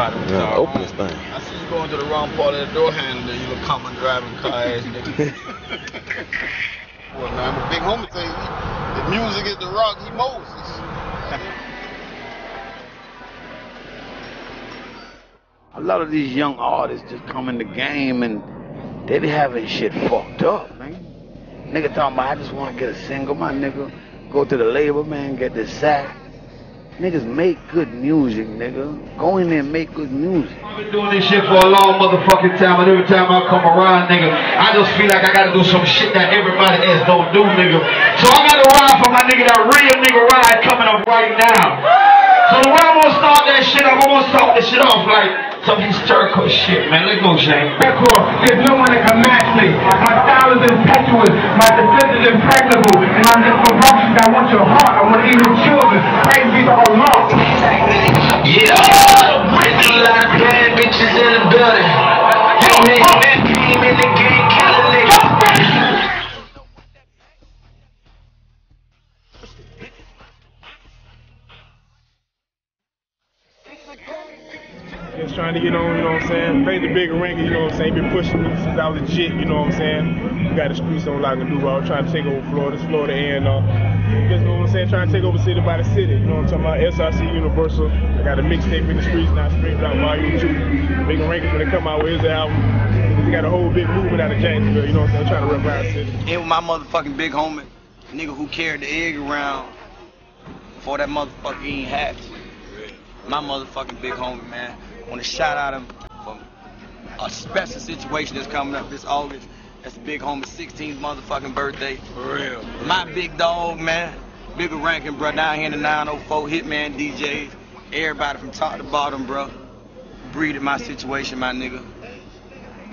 about it. Yeah, open this thing. I see you going to the wrong part of the door handle. You look common driving car ass nigga. well, now I'm a big homie thing. The music is the rock. He Moses. A lot of these young artists just come in the game and they be having shit fucked up, man. Nigga talking about I just want to get a single, my nigga. Go to the label, man, get this sack. Niggas make good music, nigga. Go in there and make good music. I've been doing this shit for a long motherfucking time, and every time I come around, nigga, I just feel like I gotta do some shit that everybody else don't do, nigga. So I gotta ride for my nigga, that real nigga ride coming up right now. So the way I'm gonna start that shit, I'm gonna start this shit off like some historical shit, man. Let's go, Shane. Record, there's no one that can match me. My style is impetuous, my defense is impregnable, and my ferocious. I want your heart, I want even children. Praise be to Allah. Yeah. There's a lot of bad bitches in the building. Get on, you know what I'm saying? Play the Bigga Rankin, you know what I'm saying? Been pushing me since I was legit, you know what I'm saying? We got the streets on lock and do all trying to take over Florida, Florida and uh just know what I'm saying, trying to take over city by the city. You know what I'm talking about? SRC Universal. I got a mixtape in the streets now, straight out volume two. Bigga Rankin's when they come out with his album. We got a whole big movement out of Jacksonville, you know what I'm saying? Trying to rep our city. And with my motherfucking big homie, nigga who carried the egg around before that motherfucker even hatched. My motherfucking big homie, man. Want to shout out him for a special situation that's coming up this August. That's the big homie's 16th motherfucking birthday. For real. My big dog, man. Bigga Rankin, bro. Down here in the 904 Hitman DJs. Everybody from top to bottom, bro. Breeded my situation, my nigga.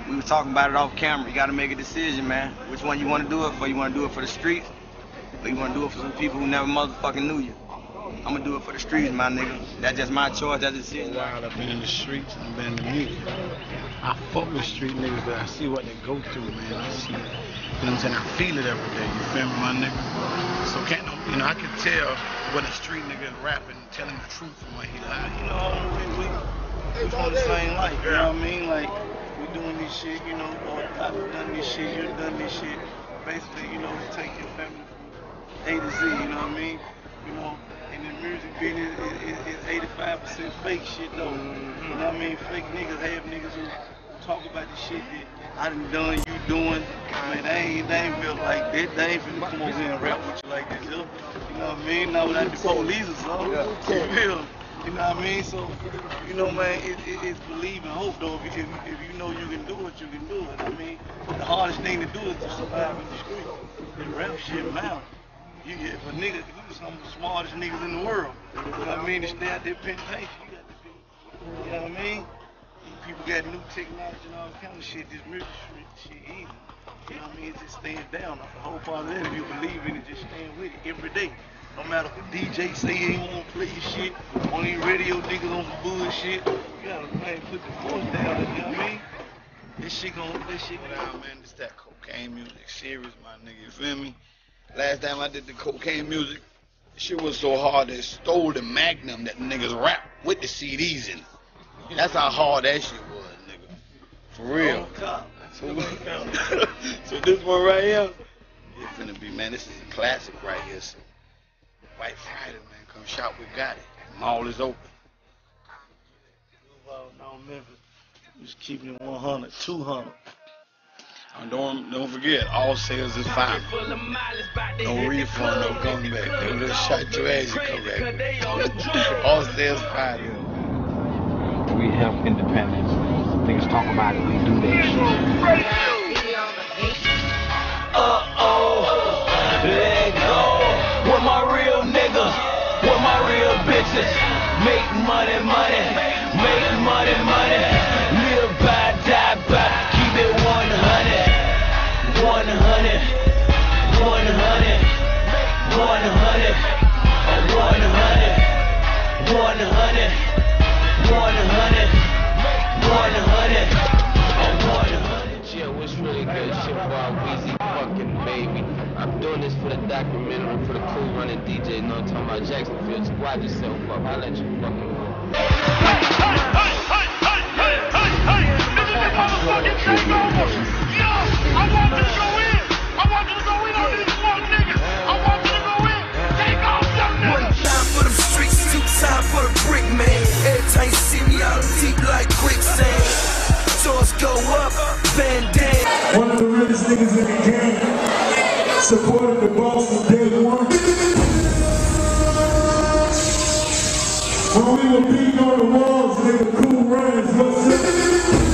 We was talking about it off camera. You gotta make a decision, man. Which one you wanna do it for? You wanna do it for the streets? Or you wanna do it for some people who never motherfucking knew you? I'm gonna do it for the streets, my nigga. That's just my choice. That's a decision. Wild, I've been in the streets, I've been in the music. I fuck with street niggas, but I see what they go through, man. I see, you know what I'm saying? I feel it every day. You feel me, my nigga? So can't no, you know, I can tell when a street nigga is rapping, telling the truth from what he like. You know, we, we, we on the same life, you know what I mean? Like, we doing this shit, you know, or I've done this shit, you've done this shit. Basically, you know, take your family from A to Z, you know what I mean? You know, and the music business is, is, is 85% fake shit though. You know what I mean? Fake niggas, have niggas who talk about the shit that I done done, you doing. Man, they ain't, they ain't built like that. They ain't finna come over here and rap with you like this, yo. You know what I mean? Not without the police or something. You feel? You know what I mean? So, you know, man, it, it, it's believe and hope, though. If, if, if you know you can do it, you can do it. I mean, the hardest thing to do is to survive in the street. The rap shit matter. You if a nigga, you some of the smartest niggas in the world. You know what I mean? To stay out there pen paper, you got to be. You know what I mean? People got new technology and all kind of shit. This music shit easy. You know what I mean? It's just staying down. The whole part of that. If you believe in it, just staying with it every day. No matter what DJ say he ain't wanna play your shit, on these radio niggas on some bullshit, you gotta man, put the force down, you know what I mean? This shit gon' this shit Nah, man, it's that cocaine music serious, my nigga. You feel me? Last time I did the cocaine music, shit was so hard they stole the Magnum that niggas rap with the CDs in. it. That's how hard that shit was, nigga. For real. So, so this one right here, it's gonna be, man, this is a classic right here. So, White Friday, man, come shop, we got it. Mall is open. Well, no, Memphis. Just keeping it 100, 200. And don't don't forget, all sales is fine. No refund, no coming back. They just shot your ass, you come back. all sales fine. We help independence. Niggas talk about it, we do that shit. Uh-oh, let go. With my real niggas, with my real bitches. Make money, money, fucking baby. I'm doing this for the documentary, for the cool running DJ. You know what I'm talking about? Jacksonville, squad yourself up. I'll let you fucking go. Hey, hey, hey, hey, hey, hey, hey, hey. This is the motherfucking takeover. Yo, I want to go in. I want to go in. We beating on the walls, nigga, cool runs, what's up?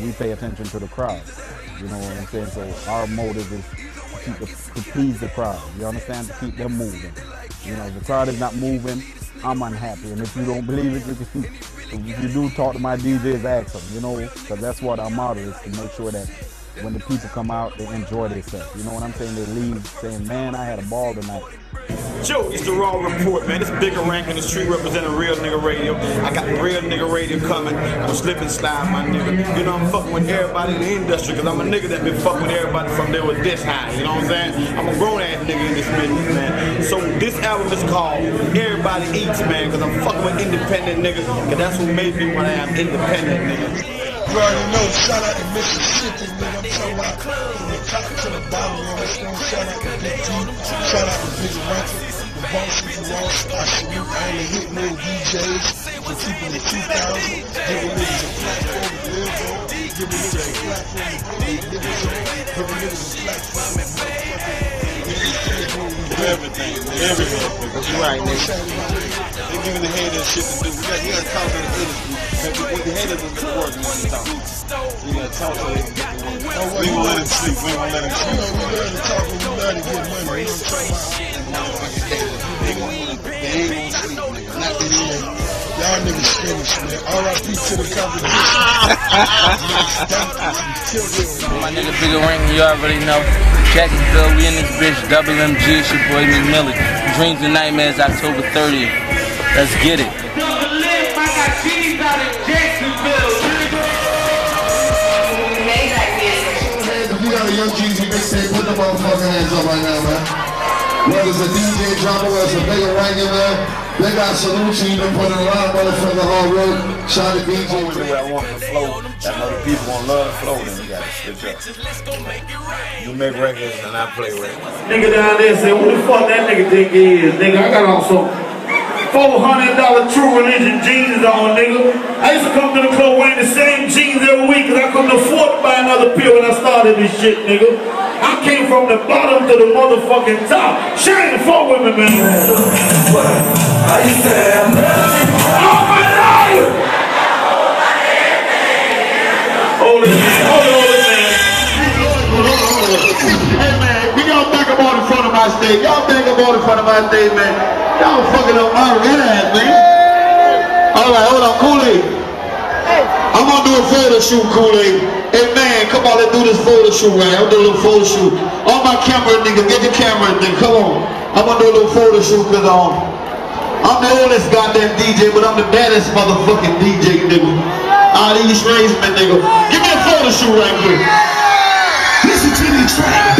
We pay attention to the crowd. You know what I'm saying? So our motive is to, keep the, to please the crowd. You understand? To keep them moving. You know, if the crowd is not moving, I'm unhappy. And if you don't believe it, you can. If you do talk to my DJs, ask them. You know, because that's what our motto is to make sure that when the people come out, they enjoy themselves. You know what I'm saying? They leave saying, "Man, I had a ball tonight." Joe, it's the Raw Report, man. It's Bigga Rankin the street representing real nigga radio. I got the real nigga radio coming. I'm slipping slide, my nigga. You know, I'm fucking with everybody in the industry because I'm a nigga that been fucking with everybody from there with this high. You know what I'm saying? I'm a grown ass nigga in this business, man. So this album is called Everybody Eats, man, because I'm fucking with independent niggas because that's what made me when I am, independent nigga. You already know, shout out to Mississippi, nigga. From the top to the bottom, you understand? Shout out to Big T, shout out to Bigga Rankin, the boss of the Ross. I salute all the hit mill DJs for keeping the 2000, giving niggas a platform to live on, giving niggas a platform to put their niggas on, giving niggas a platform to motherfucking Everything, everything. That's right, nigga. They giving the haters shit to do. We got, we got to talk to the industry. Because what the haters is the work we. Got to talk to them. We ain't gonna let them sleep. We ain't gonna let know, sleep. we learn to talk and we learn to get money. You know what I'm talking about? They ain't gonna, they ain't gonna sleep, nigga. Not this shit. Y'all niggas finished, man. R.I.P. to the competition. My nigga Bigger Ring, you already know. Jacksonville, we in this bitch. MMG, it's your boy McMillan. Dreams and Nightmares, October 30th. Let's get it. Motherfucking hands up right now, man. Whether it's a DJ Drama, whether it's a Bigga Rankin, man. They got salute to you. Been putting a lot of motherfucking hard work. Shout out to DJ. Always the way I want the flow. That know the people gonna love the flow, then we gotta switch up. You make records and I play records. Nigga down there say, who the fuck that nigga think he is? Nigga, I got on some $400 true religion jeans on, nigga. I used to come to the club wearing the same jeans every week because I couldn't afford to buy another pair when I started this shit, nigga. I came from the bottom to the motherfucking top. Shine the with me, man. I used to my man. Y'all fucking up my red ass, man. Alright, hold on, Kool-Aid. I'm gonna do a photo shoot, Kool-Aid. Hey man, come on, let's do this photo shoot, right? I'm gonna do a little photo shoot. All my camera niggas, get your camera, nigga. Come on. I'm gonna do a little photo shoot, cause um, I'm the oldest goddamn DJ, but I'm the baddest motherfucking DJ, nigga. All these raised men, nigga. Give me a photo shoot right quick. Listen to the track.